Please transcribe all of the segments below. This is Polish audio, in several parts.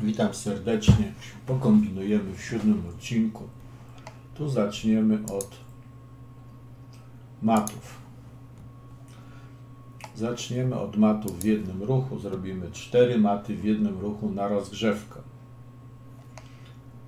Witam serdecznie. Pokombinujemy w siódmym odcinku. Tu zaczniemy od matów. Zaczniemy od matów w jednym ruchu. Zrobimy cztery maty w jednym ruchu na rozgrzewkę.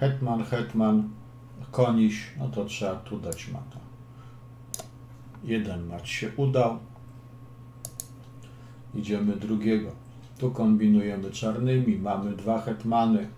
Hetman, hetman, koniś, no to trzeba tu dać mata. Jeden mat się udał. Idziemy drugiego. Tu kombinujemy czarnymi. Mamy dwa hetmany.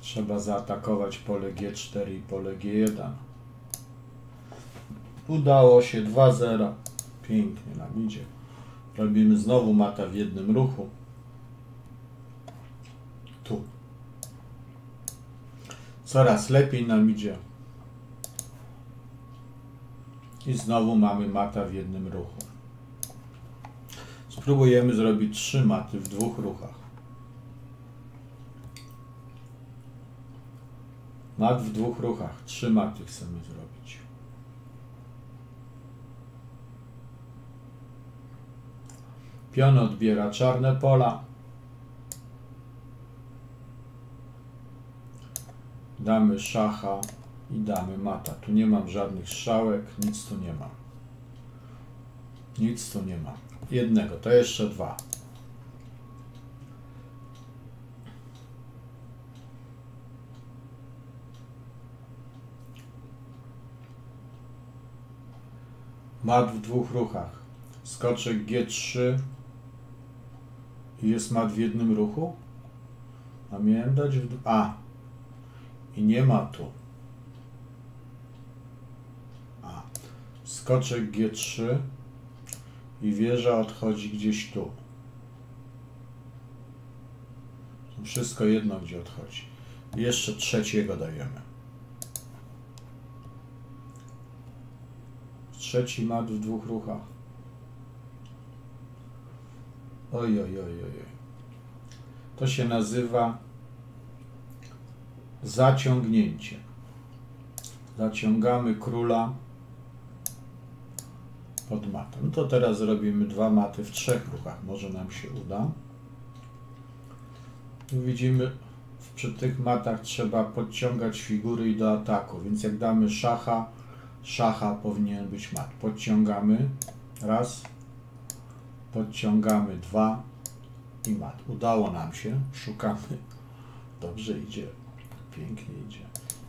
Trzeba zaatakować pole G4 i pole G1. Udało się 2-0. Pięknie nam idzie. Robimy znowu mata w jednym ruchu. Tu. Coraz lepiej nam idzie. I znowu mamy mata w jednym ruchu. Spróbujemy zrobić trzy maty w dwóch ruchach. Mat w dwóch ruchach. Trzy maty chcemy zrobić. Pion odbiera czarne pola. Damy szacha i damy mata. Tu nie mam żadnych strzałek, nic tu nie ma. Nic tu nie ma. Jednego, to jeszcze dwa. Mat w dwóch ruchach. Skoczek G3 i jest mat w jednym ruchu? A miałem dać w... A. I nie ma tu. A. Skoczek G3 i wieża odchodzi gdzieś tu. Wszystko jedno, gdzie odchodzi. Jeszcze trzeciego dajemy. Trzeci mat w dwóch ruchach. Oj, oj, oj. oj. To się nazywa zaciągnięcie. Zaciągamy króla pod matę. No to teraz zrobimy dwa maty w trzech ruchach. Może nam się uda. Tu widzimy, przy tych matach trzeba podciągać figury i do ataku, więc jak damy szacha, szacha powinien być mat. Podciągamy, raz, podciągamy dwa i mat. Udało nam się, szukamy. Dobrze idzie, pięknie idzie.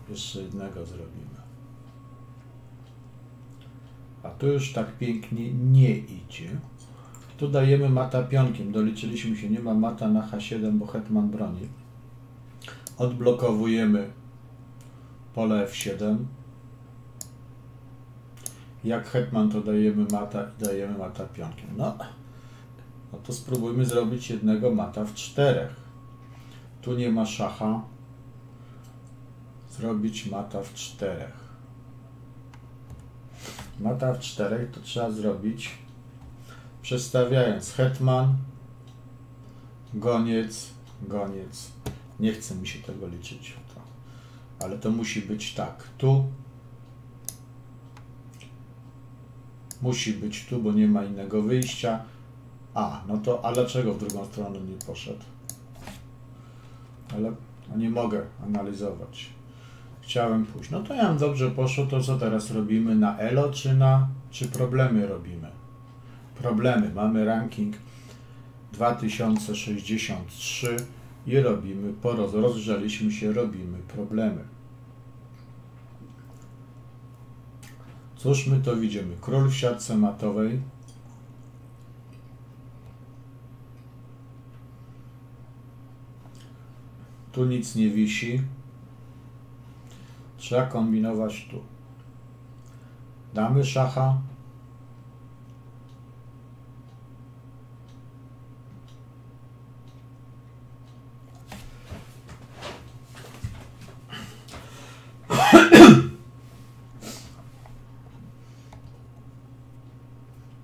Jeszcze jednego zrobimy. A tu już tak pięknie nie idzie. Tu dajemy mata pionkiem. Doliczyliśmy się, nie ma mata na H7, bo hetman broni. Odblokowujemy pole F7. Jak hetman to dajemy mata i dajemy mata pionkiem. No, no to spróbujmy zrobić jednego mata w czterech. Tu nie ma szacha. Zrobić mata w czterech. Mata w czterech to trzeba zrobić przestawiając hetman, goniec, goniec. Nie chce mi się tego liczyć. Ale to musi być tak. Tu musi być tu, bo nie ma innego wyjścia. A, no to, a dlaczego w drugą stronę nie poszedł? Ale no nie mogę analizować. Chciałem pójść. No to ja dobrze poszło, to co teraz robimy? Na elo czy na, czy problemy robimy? Problemy. Mamy ranking 2063 i robimy, po roz, rozgrzaliśmy się, robimy problemy. Cóż my to widzimy? Król w siatce matowej. Tu nic nie wisi. Trzeba kombinować tu. Damy szacha.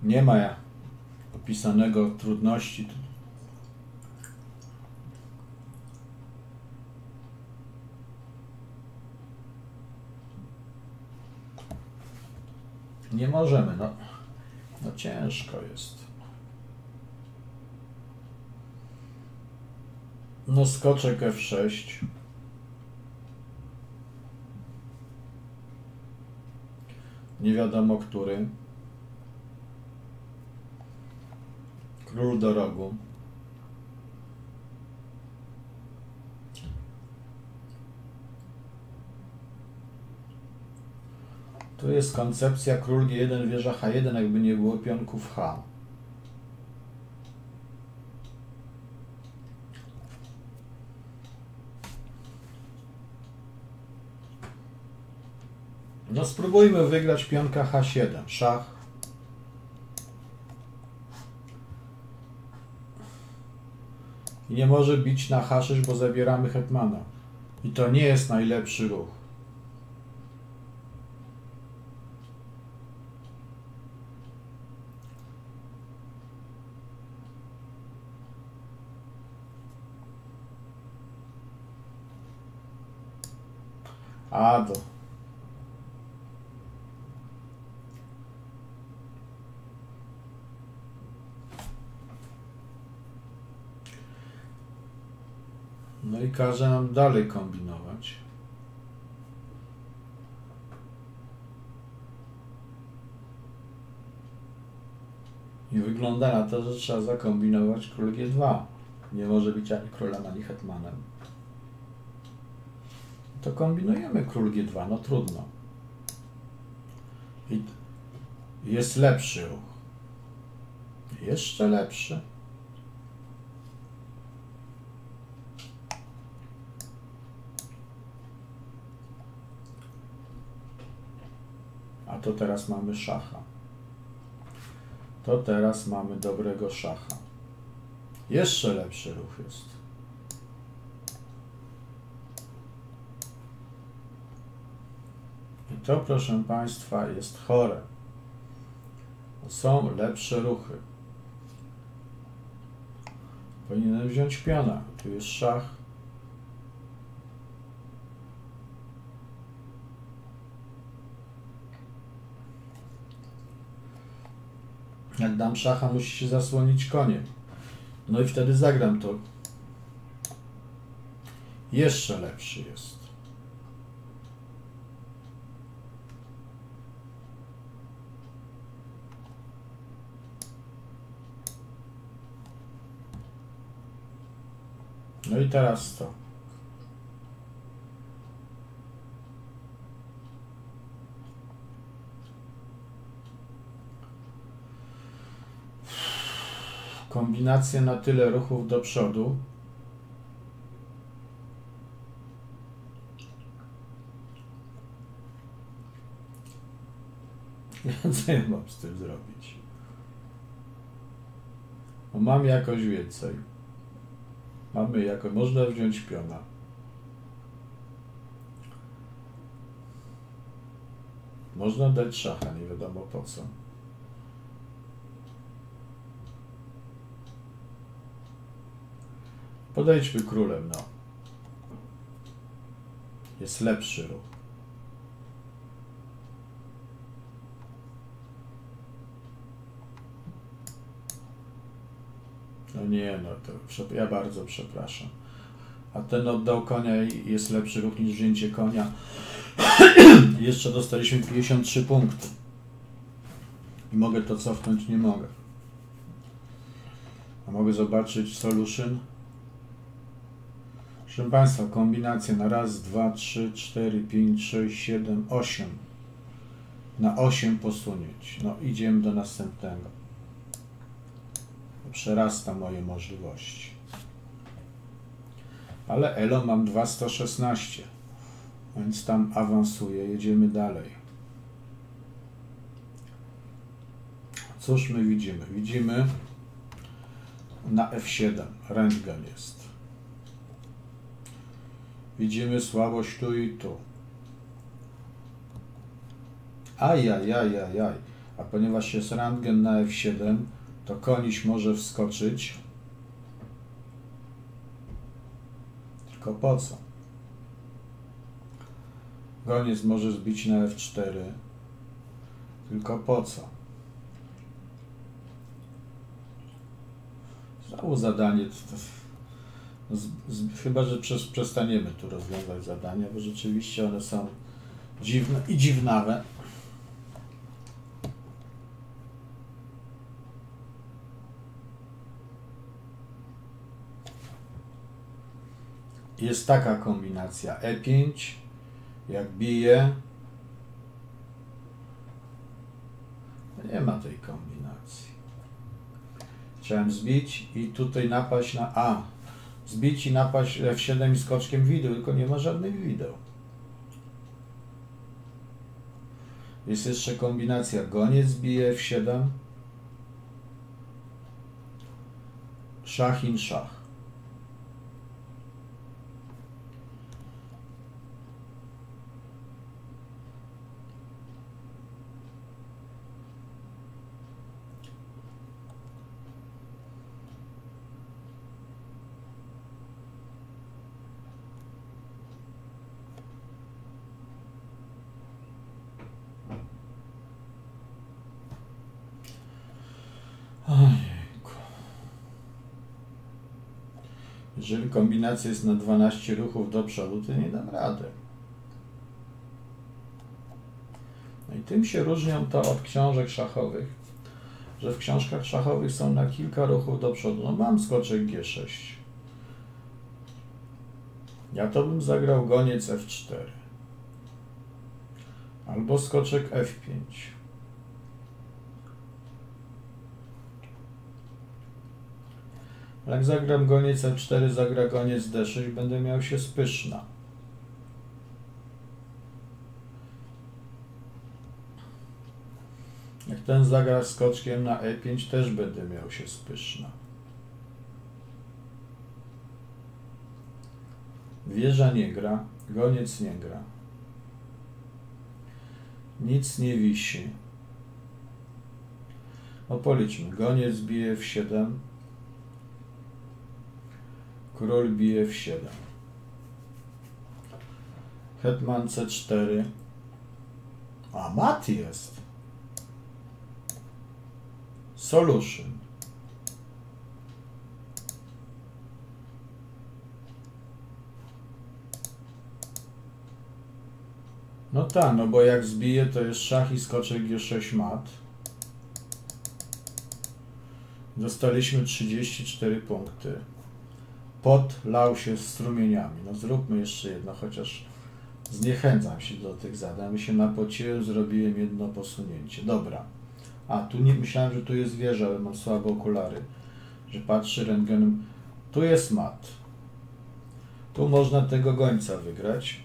Nie ma opisanego trudności. Nie możemy, no. No ciężko jest. No skoczek F6. Nie wiadomo który. Król do rogu. Tu jest koncepcja król G1, wieża H1, jakby nie było pionków H. No spróbujmy wygrać pionka H7. Szach. I nie może bić na H6, bo zabieramy hetmana. I to nie jest najlepszy ruch. Ado. No i każe nam dalej kombinować. I wygląda na to, że trzeba zakombinować król G2. Nie może być ani królem, ani hetmanem. To kombinujemy król G2, no trudno. I jest lepszy ruch. Jeszcze lepszy. A to teraz mamy szacha. To teraz mamy dobrego szacha. Jeszcze lepszy ruch jest. To, proszę Państwa, jest chore. Są lepsze ruchy. Powinienem wziąć piona. Tu jest szach. Jak dam szacha, musi się zasłonić koniem. No i wtedy zagram to. Jeszcze lepszy jest. No i teraz to. Kombinacje na tyle ruchów do przodu. Co ja mam z tym zrobić? Mam jakoś więcej. Mamy jako, można wziąć piona. Można dać szacha, nie wiadomo po co. Podejdźmy królem, no. Jest lepszy ruch. No nie, no to ja bardzo przepraszam. A ten oddał konia i jest lepszy ruch niż wzięcie konia. Jeszcze dostaliśmy 53 punkty. I mogę to cofnąć? Nie mogę. A mogę zobaczyć solution? Proszę Państwa, kombinacja na raz, dwa, trzy, cztery, pięć, sześć, siedem, osiem. Na osiem posunięć. No idziemy do następnego przerasta moje możliwości. Ale Elo mam 2116, więc tam awansuję, jedziemy dalej. Cóż my widzimy? Widzimy na F7, rentgen jest. Widzimy słabość tu i tu. Ajajajajaj. A ponieważ jest rentgen na F7, to koniś może wskoczyć. Tylko po co? Goniec może zbić na F4. Tylko po co? Znowu zadanie. Z, z, chyba, że przez, przestaniemy tu rozwiązać zadania, bo rzeczywiście one są dziwne i dziwnawe. Jest taka kombinacja E5, jak bije. Nie ma tej kombinacji. Chciałem zbić i tutaj napaść na A. Zbić i napaść F7 i skoczkiem wideł, tylko nie ma żadnych wideł. Jest jeszcze kombinacja goniec bije F7. Szach in szach. Jeżeli kombinacja jest na 12 ruchów do przodu, to nie dam rady. No i tym się różnią to od książek szachowych, że w książkach szachowych są na kilka ruchów do przodu. No mam skoczek G6. Ja to bym zagrał goniec F4. Albo skoczek F5. Jak zagram goniec F4, zagra goniec D6, będę miał się spyszna. Jak ten zagra skoczkiem na E5, też będę miał się spyszna. Wieża nie gra, goniec nie gra. Nic nie wisi. No policzmy, goniec bije w 7, Król bije w 7. Hetman C4. A mat jest. Solution. No tak, no bo jak zbije to jest szach i skoczek G6 mat. Dostaliśmy 34 punkty pot lał się strumieniami. No zróbmy jeszcze jedno, chociaż zniechęcam się do tych zadań. Się napociłem, zrobiłem jedno posunięcie. Dobra. A, tu nie myślałem, że tu jest wieża, ale mam słabe okulary, że patrzy rentgenem. Tu jest mat. Tu można tego gońca wygrać.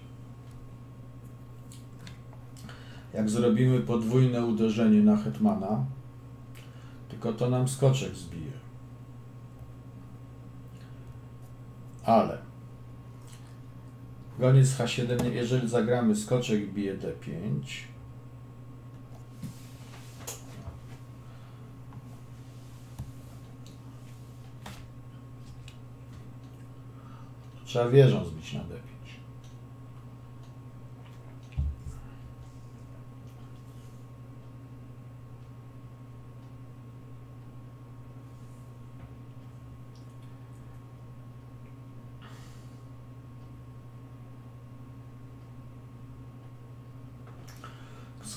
Jak zrobimy podwójne uderzenie na hetmana, tylko to nam skoczek zbije. Ale goniec H7, jeżeli zagramy skoczek bije D5, trzeba wieżą zbić na D5.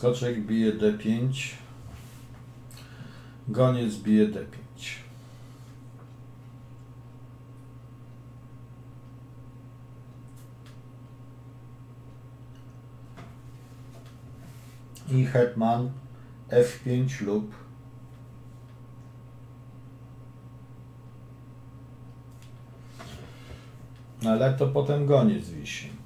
Skoczek bije D5. Goniec bije D5. I hetman F5 lub ale to potem goniec wisi.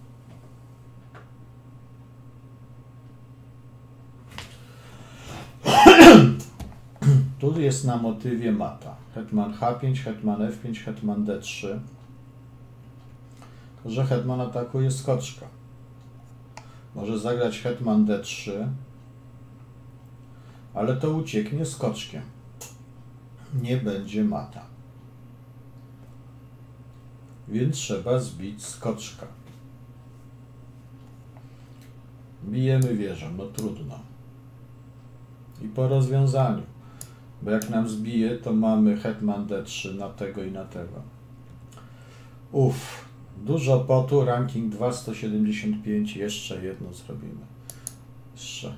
Jest na motywie mata. Hetman H5, Hetman F5, Hetman D3. Że Hetman atakuje skoczka. Może zagrać Hetman D3, ale to ucieknie skoczkiem. Nie będzie mata. Więc trzeba zbić skoczka. Bijemy wieżą, no trudno. I po rozwiązaniu bo jak nam zbije, to mamy hetman d3 na tego i na tego. Uff, dużo potu, ranking 275, jeszcze jedno zrobimy. Jeszcze.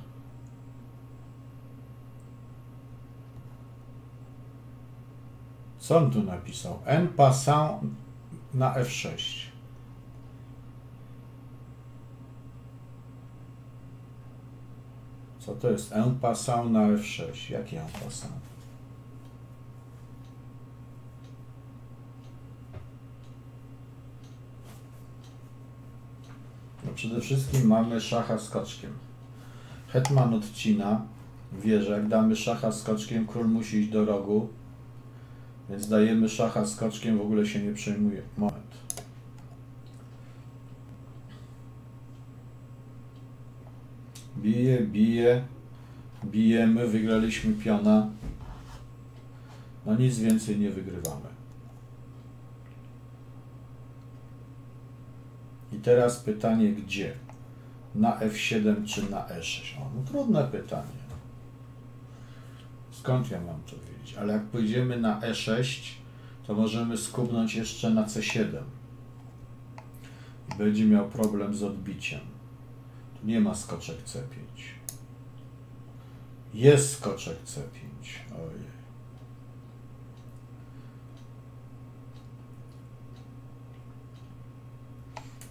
Co on tu napisał? En passant na F6. Co to jest? En passant na F6. Jaki en passant? No przede wszystkim mamy szacha z koczkiem. Hetman odcina wieżę. Jak damy szacha z koczkiem, król musi iść do rogu. Więc dajemy szacha z koczkiem, w ogóle się nie przejmuje. Moment. Bije, bije, bijemy, wygraliśmy piona. No nic więcej nie wygrywamy. I teraz pytanie gdzie? Na F7 czy na E6? O, no trudne pytanie. Skąd ja mam to wiedzieć? Ale jak pójdziemy na E6, to możemy skubnąć jeszcze na C7. I będzie miał problem z odbiciem. Nie ma skoczek C5. Jest skoczek C5. Ojej.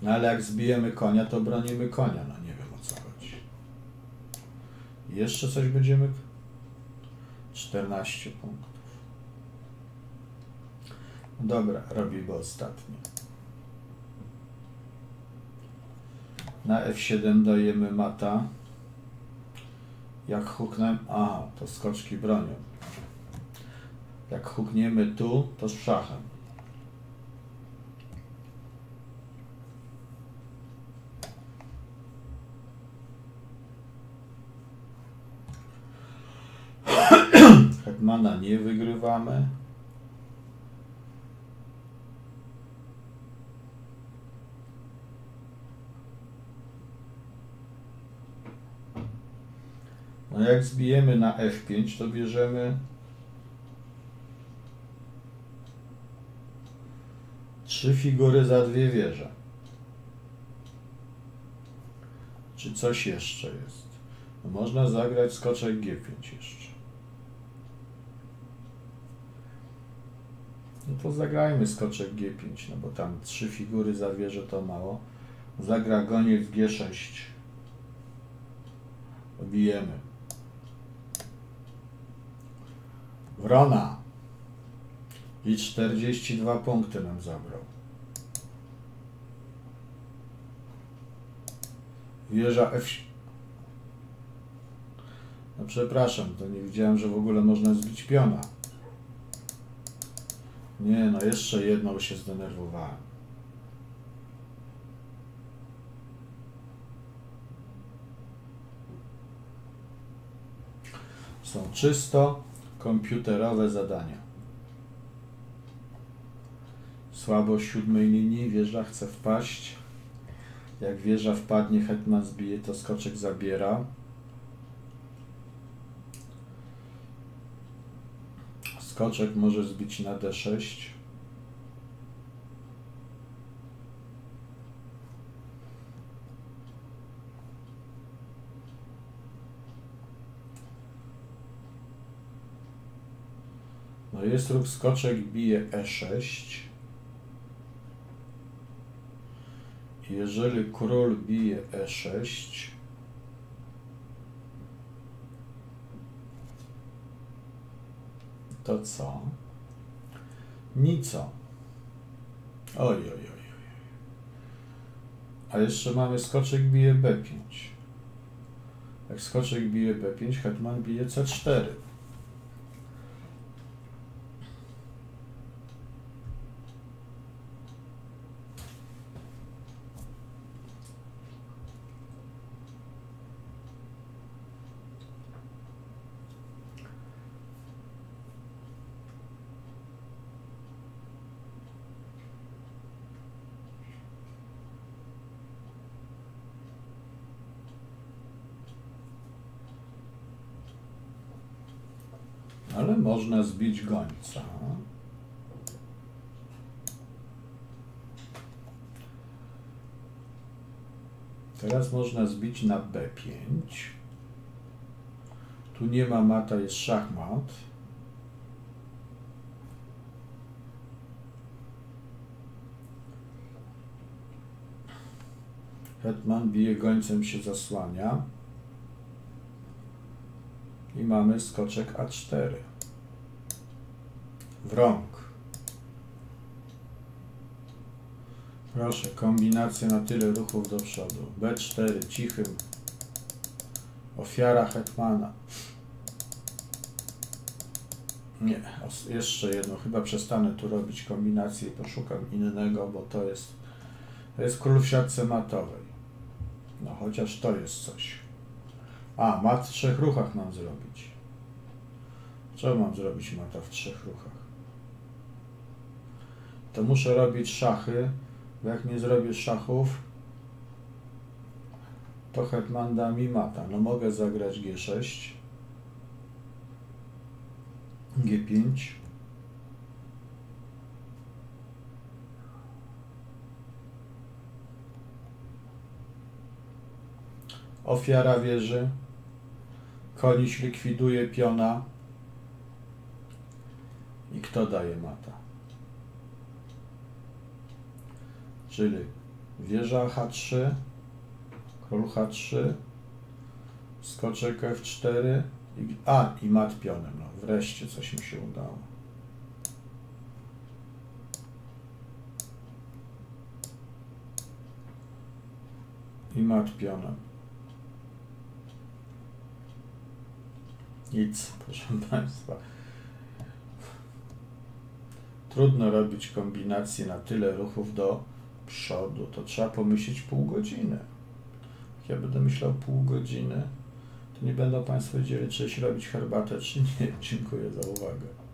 No ale jak zbijemy konia, to bronimy konia. No nie wiem o co chodzi. Jeszcze coś będziemy... 14 punktów. Dobra, robimy ostatnie. Na F7 dajemy mata. Jak huknę... Aha, to skoczki bronią. Jak hukniemy tu, to z szachem. Hetmana nie wygrywamy. No jak zbijemy na F5, to bierzemy trzy figury za dwie wieże. Czy coś jeszcze jest? No można zagrać skoczek G5 jeszcze. No to zagrajmy skoczek G5, no bo tam trzy figury za wieżę to mało. Zagra goniec G6. Bijemy. Wrona. I 42 punkty nam zabrał. Wieża F. No przepraszam, to nie widziałem, że w ogóle można zbić piona. Nie, no jeszcze jedno, bo się zdenerwowałem. Są czysto komputerowe zadania. Słabo siódmej linii, wieża chce wpaść. Jak wieża wpadnie, hetman zbije, to skoczek zabiera. Skoczek może zbić na D6. No jest ruch skoczek, bije E6. Jeżeli król bije E6, to co? Nico. Oj, oj, oj, oj. A jeszcze mamy skoczek bije B5. Jak skoczek bije B5, hetman bije C4. ale można zbić gońca. Teraz można zbić na B5. Tu nie ma mata, jest szachmat. Hetman bije gońcem, się zasłania. I mamy skoczek A4. Wrąg. Proszę, kombinacja na tyle ruchów do przodu. B4, cichym. Ofiara Hetmana. Nie, jeszcze jedno. Chyba przestanę tu robić kombinację i poszukam innego, bo to jest, to jest król w siatce matowej. No, chociaż to jest coś. A, mat w trzech ruchach mam zrobić. Co mam zrobić mata w trzech ruchach? To muszę robić szachy, bo jak nie zrobię szachów, to hetman da mi mata. No mogę zagrać G6, G5, ofiara wieży, koniś likwiduje piona i kto daje mata? Czyli wieża H3, król H3, skoczek F4, i, a i mat pionem. No, wreszcie coś mi się udało. I mat pionem. Nic, proszę Państwa. Trudno robić kombinacje na tyle ruchów do przodu. To trzeba pomyśleć pół godziny. Jak ja będę myślał pół godziny, to nie będą Państwo wiedzieli, czy się robić herbatę, czy nie. Dziękuję za uwagę.